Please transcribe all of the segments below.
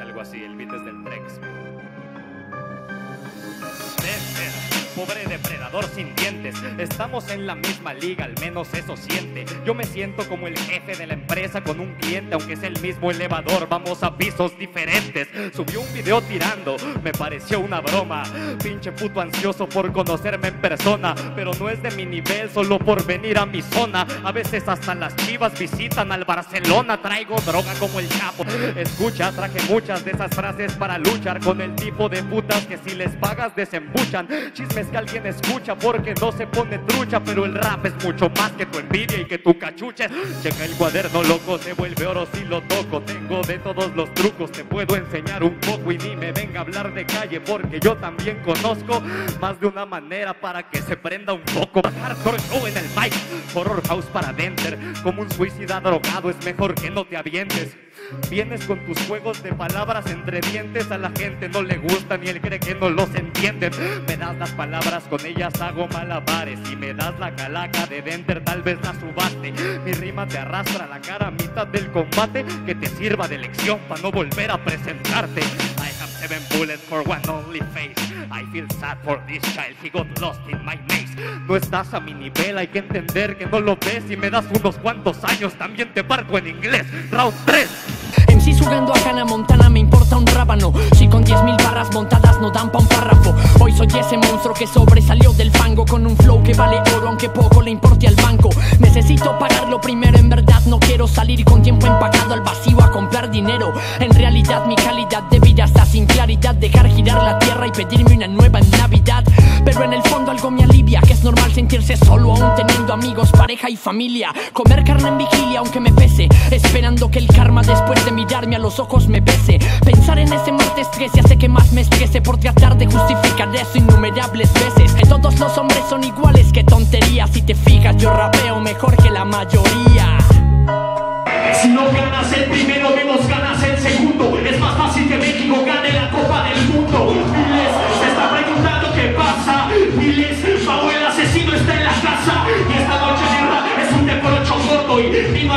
Algo así, el beat es del Trex. Pobre depredador sin dientes. Estamos en la misma liga, al menos eso siente. Yo me siento como el jefe de la empresa con un cliente, aunque es el mismo elevador. Vamos a pisos diferentes. Subió un video tirando, me pareció una broma. Pinche puto ansioso por conocerme en persona, pero no es de mi nivel, solo por venir a mi zona. A veces hasta las chivas visitan al Barcelona. Traigo droga como el chapo. Escucha, traje muchas de esas frases para luchar con el tipo de putas que si les pagas desembuchan. Chismes que alguien escucha porque no se pone trucha, pero el rap es mucho más que tu envidia y que tu cachucha. Checa el cuaderno loco, se vuelve oro si lo toco. Tengo de todos los trucos, te puedo enseñar un poco y ni me venga a hablar de calle porque yo también conozco más de una manera para que se prenda un poco. Hardcore show en el mic, horror house para vender. Como un suicida drogado es mejor que no te avientes. Vienes con tus juegos de palabras entre dientes, a la gente no le gusta ni él cree que no los entienden. Me das las palabras, con ellas hago malabares. Y me das la calaca de Denter, tal vez la subaste. Mi rima te arrastra a la cara a mitad del combate, que te sirva de lección para no volver a presentarte. I have seven bullets for one only face. I feel sad for this child, he got lost in my maze. No estás a mi nivel, hay que entender que no lo ves. Y me das unos cuantos años, también te parto en inglés. Round 3. Si jugando a Hannah Montana me importa un rábano. Si con 10.000 barras montadas no dan pa' un párrafo. Hoy soy ese monstruo que sobresalió del fango Con un flow que vale oro aunque poco le importe al banco. Necesito pagarlo primero, en verdad no quiero salir con tiempo empacado al vacío a comprar dinero. En realidad mi calidad de vida está sin claridad Dejar girar la tierra y pedirme una nueva en Navidad Pero en el fondo algo me alivia Que es normal sentirse solo aún teniendo amigos, pareja y familia. Comer carne en vigilia aunque me pese Esperando que el karma después de mirar a los ojos me bese Pensar en ese martes 13 hace que más me estrese Por tratar de justificar eso innumerables veces. Que todos los hombres son iguales, que tontería Si te fijas yo rapeo mejor que la mayoría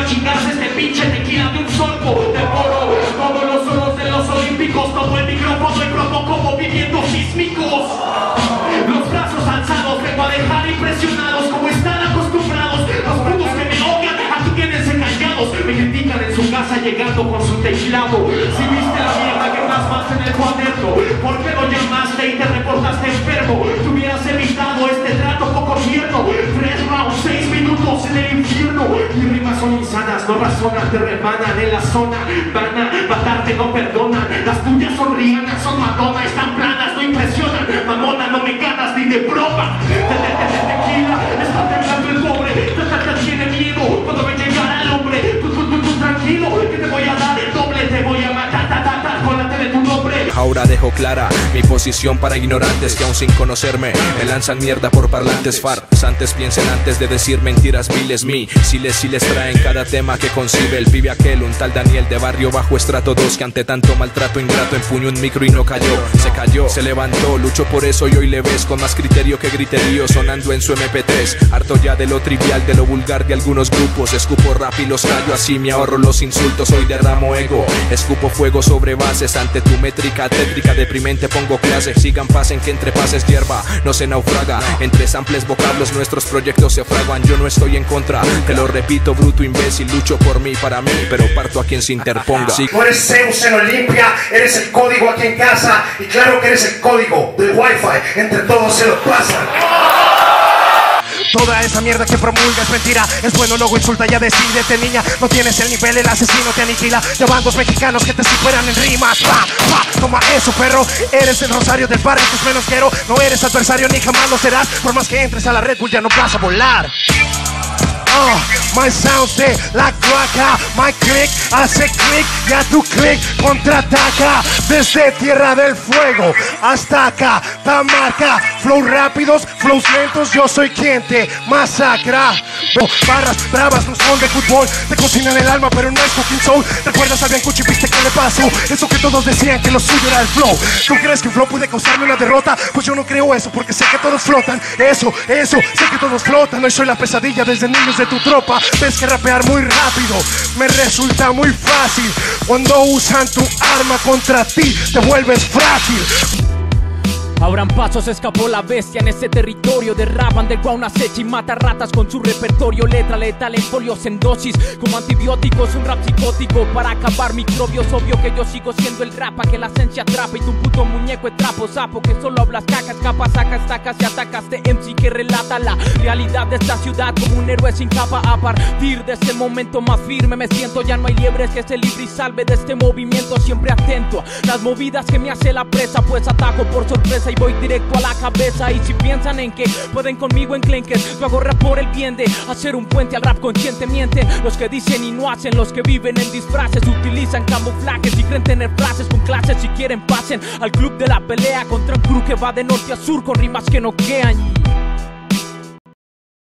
chingarse este pinche tequila de un sorbo de todo el micrófono y provoco movimientos sísmicos. Los brazos alzados vengo a dejar impresionados como están acostumbrados los putos que me odian. Aquí quédense callados, me critican en su casa llegando con su teclado. Si viste la mierda que más en el cuaderno, ¿por qué no llamaste y te reportaste enfermo? Tú hubieras evitado este trato poco tierno. Tres rounds, seis minutos en el infierno. Mis rimas son insanas, no razonan, te remanan en la zona. Van a matarte, no perdonan. Las tuyas son son madonna, están planas, no impresionan. Mamona, no me ganas ni de broma. Ahora dejo clara mi posición para ignorantes que aún sin conocerme me lanzan mierda por parlantes farsantes. Piensen antes de decir mentiras viles. Mi si les si les traen cada tema que concibe el pibe aquel, un tal Daniel de barrio bajo estrato 2 que ante tanto maltrato ingrato empuñó un micro y no cayó. Se cayó, se levantó, luchó por eso y hoy le ves con más criterio que griterío sonando en su MP3. Harto ya de lo trivial, de lo vulgar de algunos grupos. Escupo rap y los callo así, me ahorro los insultos. Hoy derramo ego, escupo fuego sobre bases ante tu métrica deprimente pongo clase. Sigan, pasen que entre pases hierba no se naufraga. Entre samples, vocablos, nuestros proyectos se fraguan. Yo no estoy en contra, te lo repito, bruto imbécil. Lucho por mí, para mí, pero parto a quien se interponga. Si tú eres Zeus en Olimpia, eres el código aquí en casa. Y claro que eres el código del wifi. Entre todos se lo pasan. Toda esa mierda que promulga es mentira. Es bueno, luego insulta, ya decídete, niña. No tienes el nivel, el asesino te aniquila. Ya bandos mexicanos que te superan en rimas. Pa, pa, toma eso, perro. Eres el rosario del barrio que es menos quiero. No eres adversario ni jamás lo serás. Por más que entres a la Red Bull, ya no vas a volar. Oh, my sound de la cloaca, my click hace click, ya tu click contraataca desde Tierra del Fuego hasta acá, marca flow rápidos, flows lentos, yo soy quien te masacra. barras bravas no son de fútbol, te cocinan el alma pero no es fucking soul. ¿Recuerdas a Biancucci, viste qué le pasó? Eso que todos decían que lo suyo era el flow. ¿Tú crees que un flow puede causarme una derrota? Pues yo no creo eso porque sé que todos flotan. Eso, eso, sé que todos flotan. Hoy soy la pesadilla desde niños de tu tropa. ves que rapear muy rápido me resulta muy fácil. Cuando usan tu arma contra ti, te vuelves frágil. Abran pasos, escapó la bestia en ese territorio. Derraban del una acecha y mata ratas con su repertorio. Letra letal en folios en dosis, como antibióticos. Un rap psicótico para acabar microbios. Obvio que yo sigo siendo el rapa que la esencia atrapa. Y tu puto muñeco es trapo, sapo que solo hablas caca, escapa, sacas, sacas y atacas de MC que relata la realidad de esta ciudad como un héroe sin capa. A partir de este momento más firme me siento. Ya no hay liebres que se libre y salve de este movimiento. Siempre atento a las movidas que me hace la presa, pues ataco por sorpresa y voy directo a la cabeza. Y si piensan en que pueden conmigo en yo hago rap por el bien de hacer un puente al rap conscientemente. Los que dicen y no hacen, los que viven en disfraces, utilizan camuflajes y creen tener frases con clases. Si quieren, pasen al club de la pelea contra un crew que va de norte a sur con rimas que no quedan.